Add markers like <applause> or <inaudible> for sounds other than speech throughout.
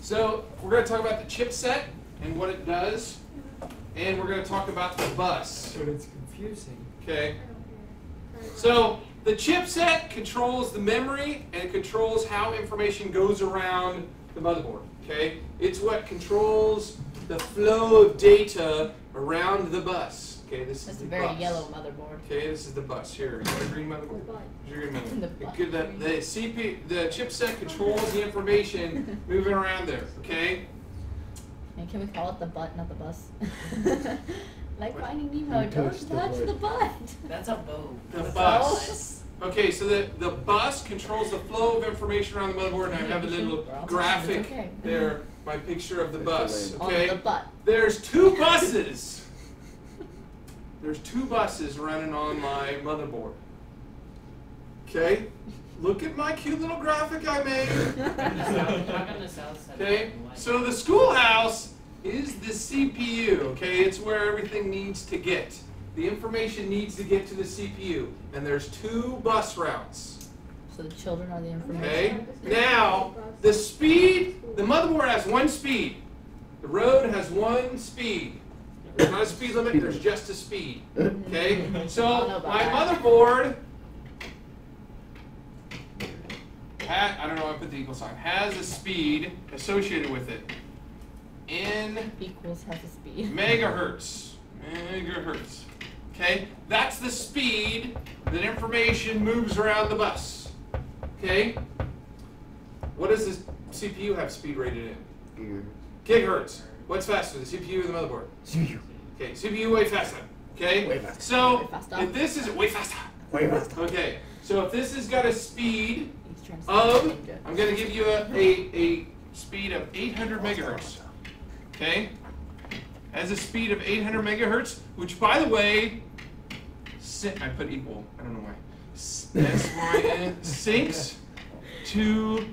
So we're going to talk about the chipset and what it does, and we're going to talk about the bus. But it's confusing. Okay. So the chipset controls the memory and it controls how information goes around the motherboard. Okay. It's what controls the flow of data around the bus. Okay. This is That's the a very bus. yellow motherboard. Okay, this is the bus. Here, you got a green motherboard. Here's your green <laughs> The motherboard. bus. Good, The, the CP, the chipset controls the information <laughs> moving around there. Okay. And can we call it the butt, not the bus? <laughs> like What? Finding Nemo, You don't touched touch the the, butt. butt. That's a boat. The That's bus. Okay, so the, the bus controls the flow of information around the motherboard, and I have a little graphic okay. there, my picture of the bus. On the Okay, butt. there's two buses. There's two buses running on my motherboard. Okay, look at my cute little graphic I made. <laughs> Not on the south side. Okay, so the schoolhouse is the CPU, okay? It's where everything needs to get. The information needs to get to the CPU, and there's two bus routes, So the children are the information. okay? Now, the speed, the motherboard has one speed. The road has one speed. There's not a speed limit, there's just a speed, okay? <laughs> So, my motherboard, ha I don't know, I put the equal sign, has a speed associated with it in Equals half the speed. megahertz. Megahertz. Okay? That's the speed that information moves around the bus. Okay? What does this CPU have speed rated in? Gigahertz. What's faster, the CPU or the motherboard? CPU. Okay, CPU way faster. Okay? Way faster. So, Way faster. if this is way faster. Way faster. Okay, so if this has got a speed He's trying to say of. I'm going to give you a, a, a speed of 800 megahertz. Okay? Has a speed of 800 megahertz, which by the way, sy- I put equal, I don't know why. S- S-Y-N, syncs to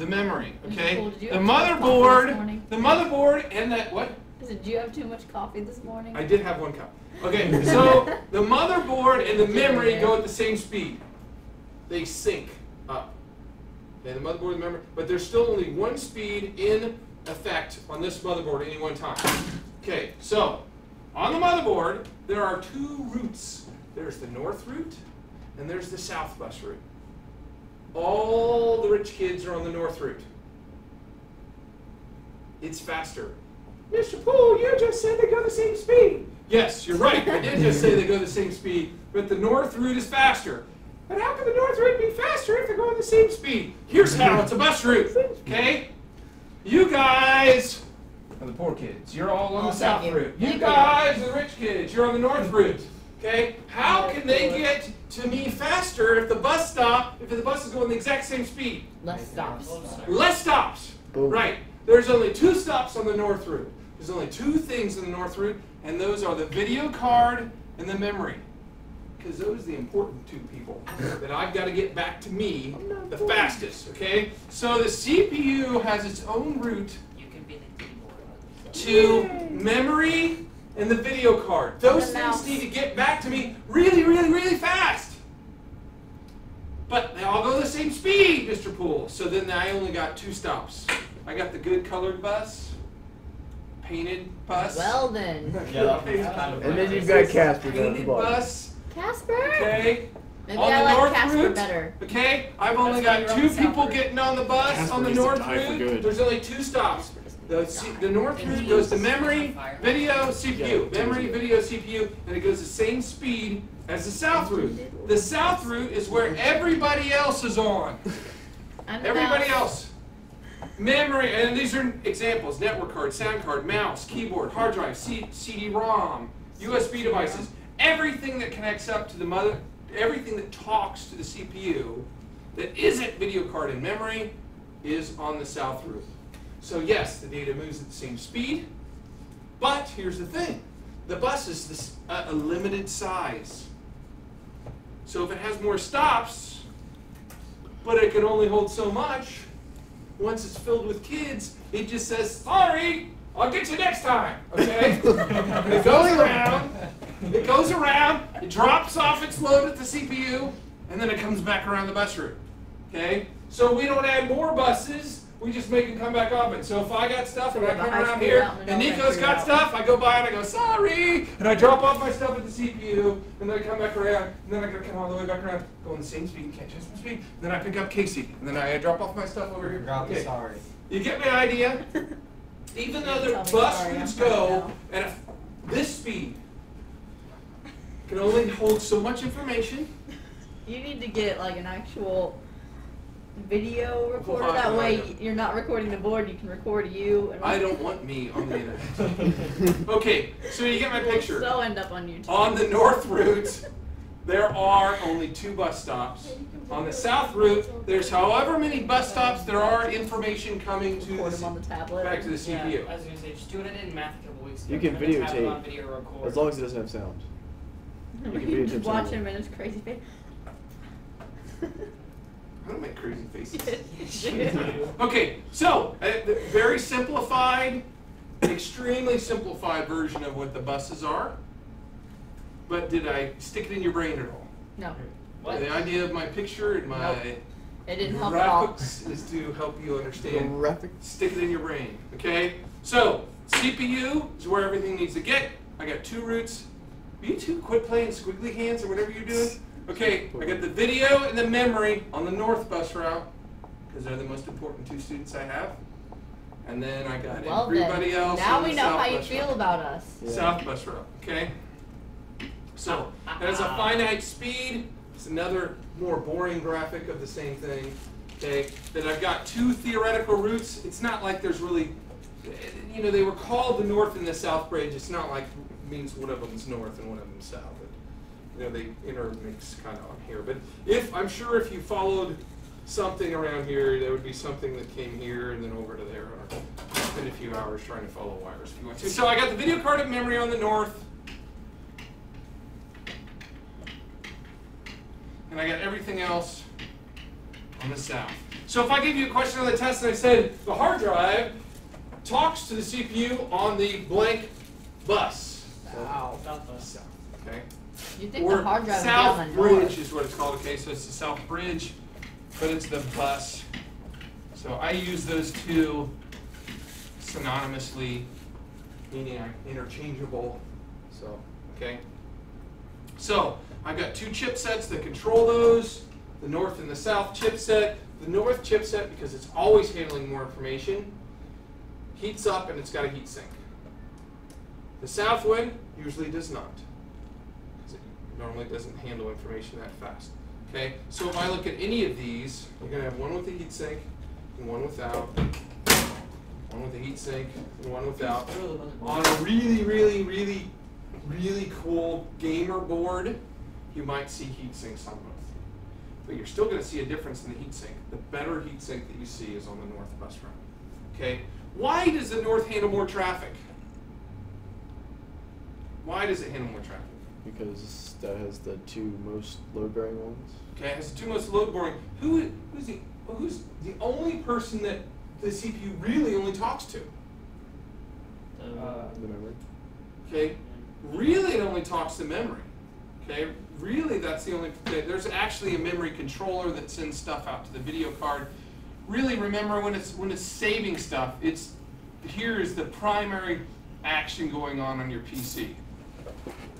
the memory, okay? Nicole, did you The have too much coffee this motherboard, the motherboard and that, what? Did you have too much coffee this morning? I did have one cup. Okay, <laughs> so <laughs> the motherboard and the memory go at the same speed. They sync up. Okay, the motherboard and the memory, but there's still only one speed in effect on this motherboard at any one time. Okay, so on the motherboard, there are two routes. There's the north route and there's the south bus route. All the rich kids are on the north route. It's faster. Mr. Pool, you just said they go the same speed. Yes, you're right. I did just say they go the same speed, but the north route is faster. But how can the north route be faster if they're going the same speed? Here's how it's a bus route. Okay? You guys are the poor kids. You're all on Oh, the south route. You you. guys are the rich kids. You're on the north route. Okay? How can they get to me faster if the bus stop, if the bus is going the exact same speed? Less stops. Less stops. Boom. Right. There's only two stops on the north route. There's only two things on the north route, and those are the video card and the memory. Because those are the important two people <laughs> that I've got to get back to me the fastest. Okay? So the CPU has its own route You can be the keyboard. to memory and the video card. Those the things mouse. need to get back to me really, really, really fast. But they all go the same speed, Mr. Pool. So then I only got two stops. I got the good colored bus, painted bus. Well then. <laughs> Yeah, that was kind of And then you've got Casper down the painted bottom. bus. Casper? Okay. Maybe on I the like north Casper route, better. Okay, I've only That's got why you're on two people route. getting on the bus Casper on the north die route. good. There's only two stops. The, C- the north route goes to memory, video, CPU. Memory, video, CPU, and it goes the same speed as the south route. The south route is where everybody else is on. <laughs> Everybody else. Memory, and these are examples, network card, sound card, mouse, keyboard, hard drive, C- CD-ROM, USB devices, everything that connects up to the mother, everything that talks to the CPU that isn't video card and memory is on the south route. So yes, the data moves at the same speed, but here's the thing. The bus is this, a, a limited size. So if it has more stops, but it can only hold so much, once it's filled with kids, it just says, sorry, I'll get you next time, okay? <laughs> It goes around, it goes around, it drops off its load at the CPU, and then it comes back around the bus route, okay? So we don't add more buses, we just make them come back up. And so if I got stuff and I come around here and Nico's got stuff, I go by and I go, sorry, and I drop off my stuff at the CPU, and then I come back around, and then I gotta come all the way back around, go in the same speed, can't change my speed, and then I pick up Casey, and then I drop off my stuff over here. Forgot Okay. sorry. You get my idea? <laughs> Even though the bus routes go now. at a- this speed, can only hold so much information. <laughs> You need to get like an actual video recorder. Well, That way know. you're not recording the board. You can record you. And I don't want me on the internet. <laughs> Okay, so you get my We'll picture. So end up on YouTube. On the north route, there are only two bus stops. On the south route, there's however many bus stops there are information coming to record the, them on the tablet. back to the Yeah, CPU. I was gonna say, just do what I did in math a couple weeks ago. You can I'm gonna have it videotape. on video record. As long as it doesn't have sound. <laughs> you can can videotape just watch someone. him and his crazy face. <laughs> I don't make crazy faces. <laughs> Okay, so uh, very simplified, extremely simplified version of what the buses are. But did I stick it in your brain at all? no, What? The idea of my picture and my it didn't help at all. graphics is to help you understand. Graphic. Stick it in your brain, okay? So CPU is where everything needs to get. I got two roots. Will you two quit playing squiggly hands or whatever you're doing? Okay, I got the video and the memory on the north bus route because they're the most important two students I have. And then I got Well everybody then, else. now on we the know south how you feel route. about us. Yeah. South bus route, okay? So, that is a uh-uh. finite speed, it's another more boring graphic of the same thing, okay? That I've got two theoretical routes, it's not like there's really, you know, they were called the north and the south bridge, it's not like it means one of them is north and one of them is south. You know, they intermix kind of on here, but if, I'm sure if you followed something around here, there would be something that came here and then over to there. or Spend a few hours trying to follow wires if you want to. So I got the video card of memory on the north. And I got everything else on the south. So if I give you a question on the test and I said, the hard drive talks to the CPU on the blank bus. Wow. South bus. South, okay? You think Or the hard drive South would be on the Bridge is what it's called, okay, so it's the South Bridge, but it's the bus. So I use those two synonymously, meaning interchangeable, so, okay? So, I've got two chipsets that control those, the north and the south chipset. The north chipset, because it's always handling more information, heats up and it's got a heat sink. The south one usually does not normally doesn't handle information that fast. Okay, so if I look at any of these, you're gonna have one with a heat sink and one without, one with a heat sink and one without. On a really, really, really, really cool gamer board, you might see heat sinks on both. But you're still gonna see a difference in the heat sink. The better heat sink that you see is on the north bus route. Okay, why does the north handle more traffic? Why does it handle more traffic? Because that has the two most load bearing ones. Okay, it has the two most load-bearing. Who who's the who's the only person that the CPU really only talks to? Uh, The memory. Okay, really it only talks to memory. Okay, really that's the only. There's actually a memory controller that sends stuff out to the video card. Really remember when it's when it's saving stuff, it's here is the primary action going on on your PC.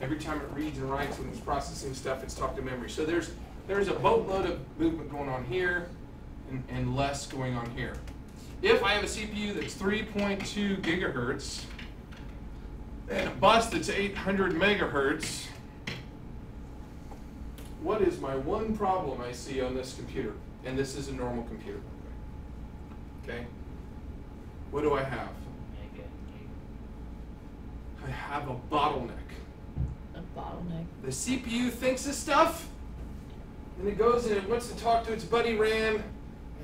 Every time it reads and writes and it's processing stuff, it's talking to memory. So there's there's a boatload of movement going on here and, and less going on here. If I have a CPU that's 3.2 gigahertz and a bus that's 800 megahertz, what is my one problem I see on this computer? And this is a normal computer, by the way. Okay? What do I have? I have a bottleneck. Bottleneck. The CPU thinks of stuff, and it goes and it wants to talk to its buddy RAM,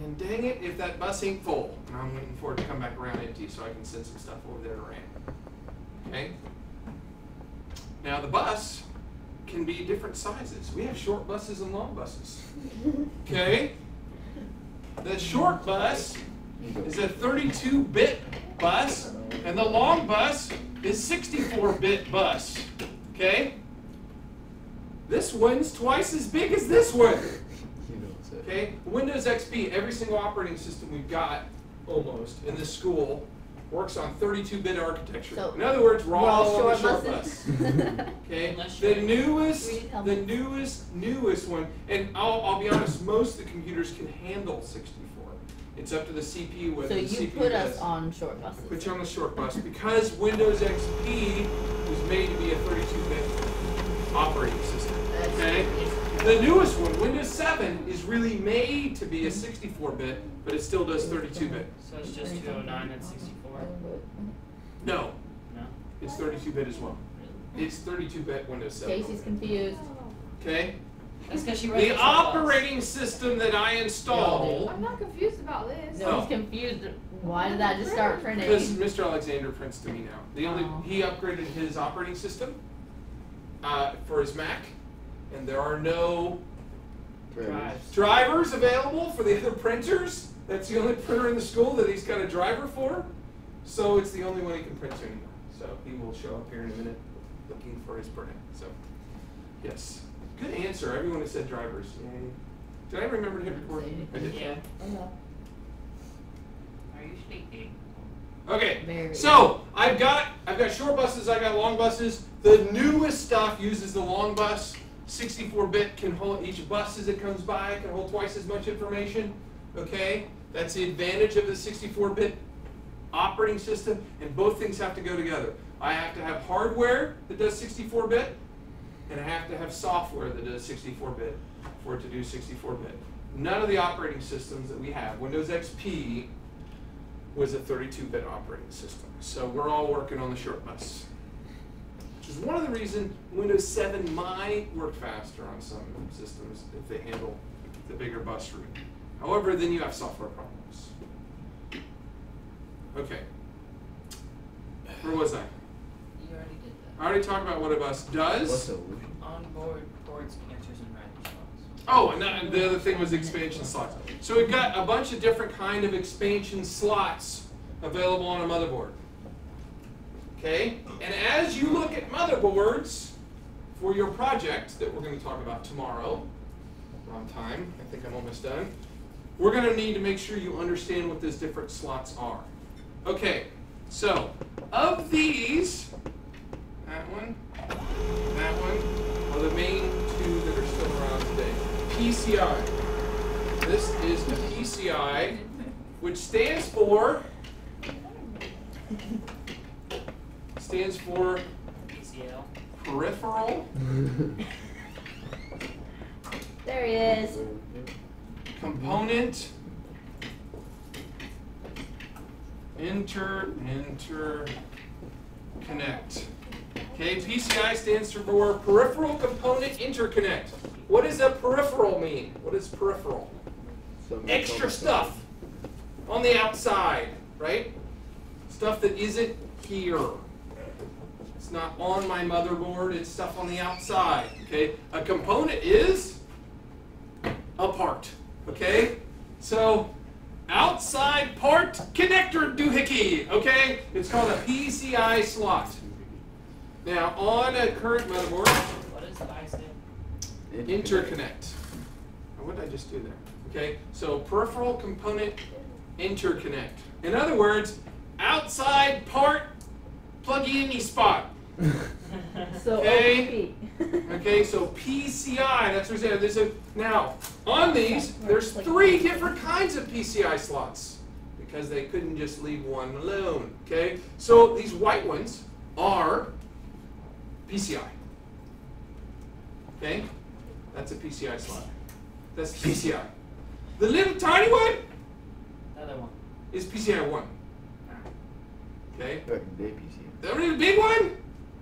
and dang it, if that bus ain't full. And I'm waiting for it to come back around empty so I can send some stuff over there to RAM. Okay? Now the bus can be different sizes. We have short buses and long buses. <laughs> Okay? The short bus is a 32-bit bus, and the long bus is 64-bit bus. Okay? This one's twice as big as this one. You know what's it. Okay? Windows XP, every single operating system we've got almost, in this school works on 32-bit architecture. So, in other words, we're We're all all on the short short bus. <laughs> Okay, the newest, the newest, newest one, and I'll, I'll be honest, most of the computers can handle 64. It's up to the CPU whether So the you CPU put does. us on short buses. Put you on the short bus because Windows XP was made to be a 32-bit operating system. That's- Okay, the newest one, Windows 7, is really made to be a 64-bit, but it still does 32-bit. So it's just 209 and 64? No, No? it's 32-bit as well. It's 32-bit Windows 7. Casey's confused. Okay, That's because she wrote the the short operating system that I installed. I'm not confused about this. No, Oh. he's confused. Why did that just start printing? Because Mr. Alexander prints to me now. The only Oh. he upgraded his operating system uh, for his Mac, and there are no Drives. drivers available for the other printers. That's the only printer in the school that he's got a driver for. So it's the only one he can print to anymore. So he will show up here in a minute looking for his printer. So yes, good answer. Everyone has said drivers. Yay. Did I remember to hit record? I did. Yeah. Are you sleepy? Okay, Very. so I've got I've got short buses, I got long buses. The newest stuff uses the long bus. 64-bit can hold each bus as it comes by can hold twice as much information. Okay, that's the advantage of the 64-bit operating system, and both things have to go together. I have to have hardware that does 64-bit, and I have to have software that does 64-bit for it to do 64-bit. None of the operating systems that we have, Windows XP, was a 32-bit operating system. So we're all working on the short bus. Which is one of the reasons Windows 7 might work faster on some systems if they handle the bigger bus route. However, then you have software problems. Okay. Where was I? You already did that. I already talked about what a bus does. What's the illusion? that. Onboard ports, connectors, and writing slots. Oh, and, that, and the other thing was expansion slots. So we've got a bunch of different kind of expansion slots available on a motherboard. Okay? And as you look at motherboards for your project that we're going to talk about tomorrow, we're on time, I think I'm almost done, we're going to need to make sure you understand what those different slots are. Okay, so of these, that one, that one are the main two that are still around today. PCI. This is a PCI, which stands for stands for PCL. peripheral <laughs> There he is. component inter inter, connect. Okay, PCI stands for peripheral component interconnect. What does a peripheral mean? What is peripheral? Some Extra stuff on the outside, right? Stuff that isn't here. It's not on my motherboard, it's stuff on the outside, okay? A component is a part, okay? So, outside part connector doohickey, okay? It's called a PCI slot. Now, on a current motherboard, What is the I stand? interconnect. What did I just do there? Okay, so peripheral component interconnect. In other words, outside part plug in spot. So Okay. Okay, so PCI, that's what it is. There's a, now, on these, there's three different kinds of PCI slots because they couldn't just leave one alone. Okay, so these white ones are PCI. Okay, that's a PCI slot. That's PCI. The little tiny one The other one. is PCI 1. Okay, Back in the day, PC. the really big one,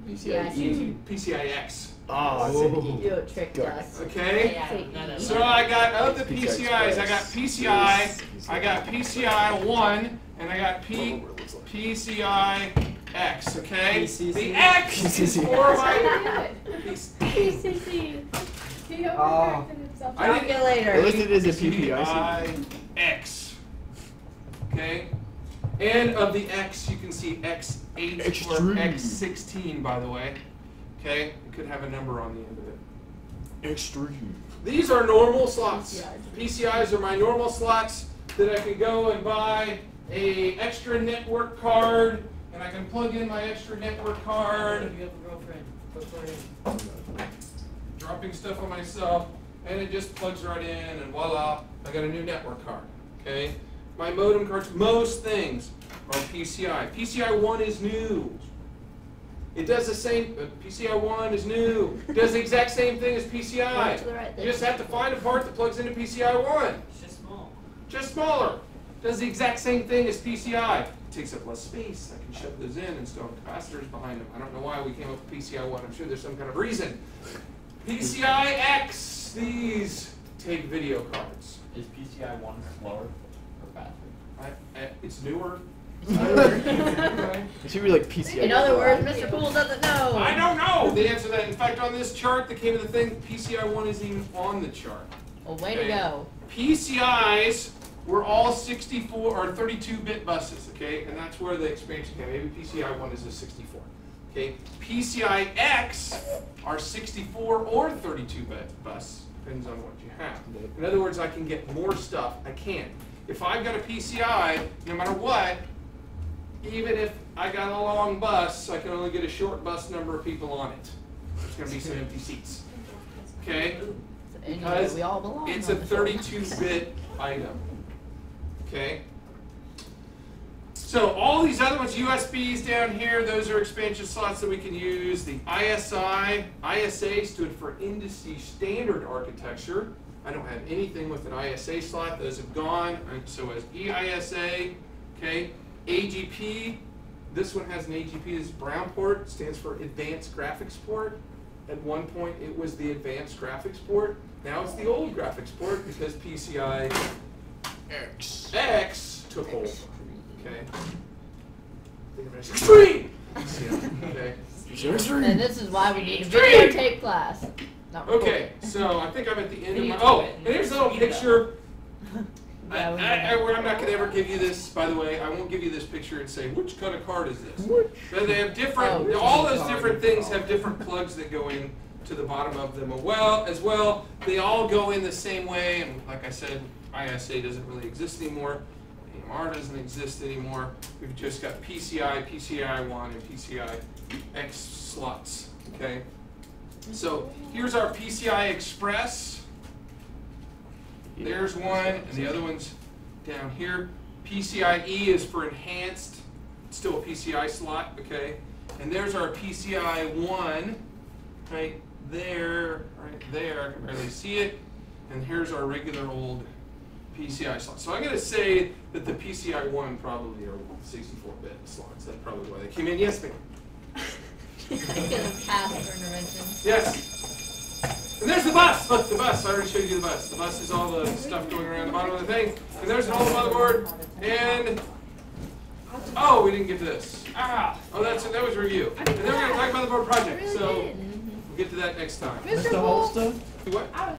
PCIe. Yeah. PCI X. Oh, it's an E. You tricked Dark. us. Okay. Yeah, Take another So. I got of the PCI PCIs, I got Express. PCI, I got PCI one, and I got P, PCI X, okay? The X is PCC. for That's how my. you do it. PCC. He Oh. overcorrected himself. I didn't- Calculator. Listed as a PPIC. PCI X, okay? And of the X, you can see X8 or Extreme. X16, by the way, okay? It could have a number on the end of it. Extreme. These are normal slots. PCIs are my normal slots that I can go and buy a extra network card, and I can plug in my extra network card, You have a girlfriend. Go dropping stuff on myself, and it just plugs right in, and voila, I got a new network card. Okay, my modem cards, most things are PCI. PCI one is new. It does the same. Uh, PCI one is new. It does the exact same thing as PCI. Right right you just have to find a part that plugs into PCI one. It's just small. just smaller. Does the exact same thing as PCI. Takes up less space. I can shove those in and store capacitors behind them. I don't know why we came up with PCI one. I'm sure there's some kind of reason. PCI X. These take video cards. Is PCI one slower or faster? I, I, it's newer. It should be like PCI. In other words, Mr. Pool doesn't know. I don't know the answer to that. In fact, on this chart that came to the thing, PCI one isn't even on the chart. Well, way to go. PCIs were all 64 or 32 bit buses, okay? And that's where the expansion came. Maybe PCI 1 is a 64. Okay? PCI X are 64 or 32 bit bus, depends on what you have. In other words, I can get more stuff. I can't. If I've got a PCI, no matter what, even if I got a long bus, I can only get a short bus number of people on it. There's going to be some empty seats. Okay? And you know, Because we all belong. It's a on the show. 32-bit item. Okay? So all these other ones, USBs down here, those are expansion slots that we can use. The ISI, ISA stood for Industry Standard Architecture. I don't have anything with an ISA slot. Those have gone. And so as EISA, okay? AGP, this one has an AGP, this is brown port, stands for Advanced Graphics Port. At one point, it was the Advanced Graphics Port. Now it's the old graphics port because PCI X. X took hold. Okay. Think of extreme. PCI. Okay. And this is why we need a Extreme. videotape class. Not Okay. So I think I'm at the end of my. Oh, and here's a little picture. <laughs> I, Yeah, we I, I, know. I'm not gonna ever give you this, by the way. I won't give you this picture and say which kind of card is this. But they have different. Oh, all those different things have different plugs that go in to the bottom of them. as Well, as well, they all go in the same way. And like I said, ISA doesn't really exist anymore. AMR doesn't exist anymore. We've just got PCI, PCI one, and PCI X slots. Okay. So here's our PCI Express. There's one, and the other one's down here. PCIe is for enhanced, it's still a PCI slot, okay? And there's our PCI one, right there, right there, I can barely see it. And here's our regular old PCI slot. So I'm gonna say that the PCI one probably are sixty-four bit slots, that's probably why they came in, yes, ma'am? Because of past intervention. Yes. And there's the bus. Look, the bus. I already showed you the bus. The bus is all the stuff going around the bottom of the thing. And there's an old motherboard. And oh, we didn't get to this. Ah. Oh, that's that was review. And then we're gonna talk about the board project. So we'll get to that next time. Mr. the whole stuff? What? I was